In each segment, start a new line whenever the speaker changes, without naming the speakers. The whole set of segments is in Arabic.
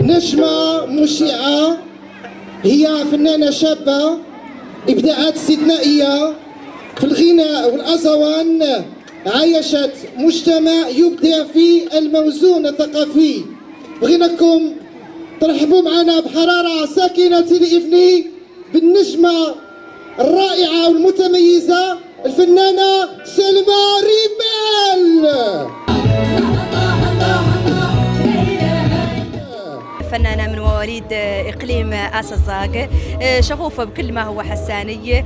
نجمة مشعة هي فنانة شابة إبداعات استثنائية. في الغناء والأزوان عايشت مجتمع يبدع في الموزون الثقافي. بغيناكم ترحبوا معنا بحرارة ساكنة الإفني بالنجمة الرائعة والمتميزة الفنانة سلمى ريمال.
فنانة من مواليد إقليم آس الزاق. شغوفة بكل ما هو حساني.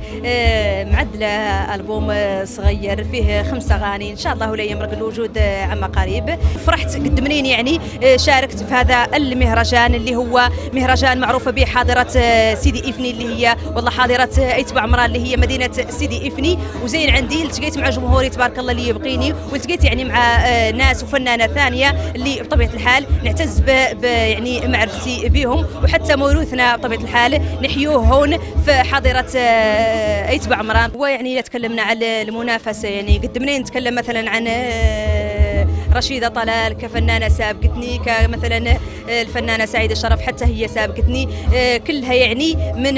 معدلة ألبوم صغير فيه خمسة أغاني. إن شاء الله لا يمرق الوجود عما قريب. فرحت قد منين يعني؟ شاركت في هذا المهرجان اللي هو مهرجان معروفة به حاضرة سيدي إفني اللي هي والله حاضرة أيتبع عمران اللي هي مدينة سيدي إفني. وزين عندي التقيت مع جمهوري تبارك الله اللي يبقيني والتقيت يعني مع ناس وفنانة ثانية اللي بطبيعة الحال نعتز يعني معرفتي بهم وحتى موروثنا بطبيعه الحال نحيوه هون في حاضرة ايتبع عمران ويعني اذا تكلمنا على المنافسة يعني قد منين نتكلم مثلا عن رشيدة طلال كفنانة سابقتني كمثلا الفنانة سعيدة الشرف حتى هي سابقتني كلها يعني من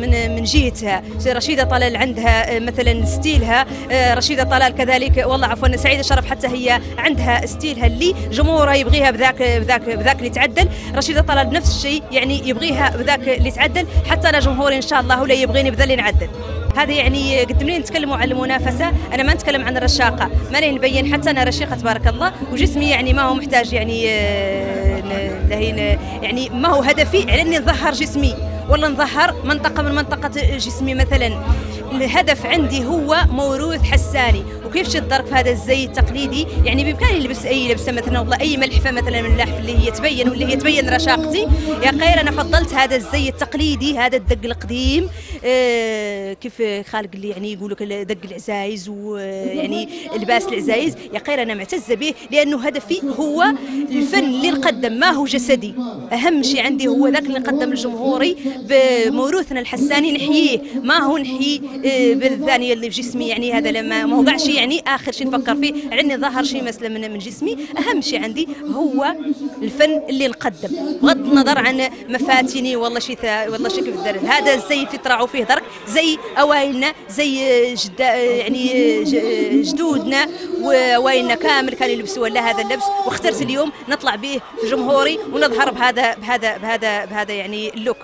من من جهتها. رشيدة طلال عندها مثلا ستيلها رشيدة طلال كذلك والله عفوا سعيدة الشرف حتى هي عندها ستيلها اللي جمهورها يبغيها بذاك بذاك بذاك اللي تعدل. رشيدة طلال بنفس الشيء يعني يبغيها بذاك اللي تعدل حتى أنا جمهوري إن شاء الله ولا يبغيني بذا اللي نعدل هذا يعني قد منين نتكلموا عن المنافسة؟ أنا ما نتكلم عن الرشاقة. ما نبين حتى أنا رشيقة تبارك الله. وجسمي يعني ما هو محتاج يعني يعني ما هو هدفي على أني نظهر جسمي. والله نظهر منطقة من منطقة جسمي مثلا. الهدف عندي هو موروث حساني. وكيف شد في هذا الزي التقليدي؟ يعني بإمكاني نلبس أي لبسة مثلا والله أي ملحفة مثلا من اللحف اللي هي تبين واللي هي تبين رشاقتي. يا خير أنا فضلت هذا الزي التقليدي هذا الدق القديم. آه كيف خالق اللي يعني يقول لك دق العزايز ويعني لباس العزايز. يا خير أنا معتزة به لأنه هدفي هو الفن اللي نقدم ما هو جسدي؟ أهم شيء عندي هو ذاك اللي نقدم لجمهوري بموروثنا الحساني. نحييه. ما هو نحيي بالثانية اللي في جسمي؟ يعني هذا لما ما شيء يعني آخر شيء نفكر فيه. عندي ظهر شيء مثلا من من جسمي. أهم شيء عندي هو الفن اللي نقدم بغض النظر عن مفاتني والله شيء والله شيء كيف هذا الزي اللي تراعوا فيه درك زي أوائلنا زي جد يعني جدودنا وأوائلنا كامل كانوا يلبسوا ولا هذا اللبس. واخترت اليوم نطلع به في جمهوري ونظهر بهذا بهذا بهذا بهذا يعني اللوك.